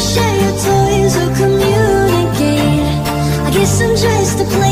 share your toys or communicate. I guess I'm just a player.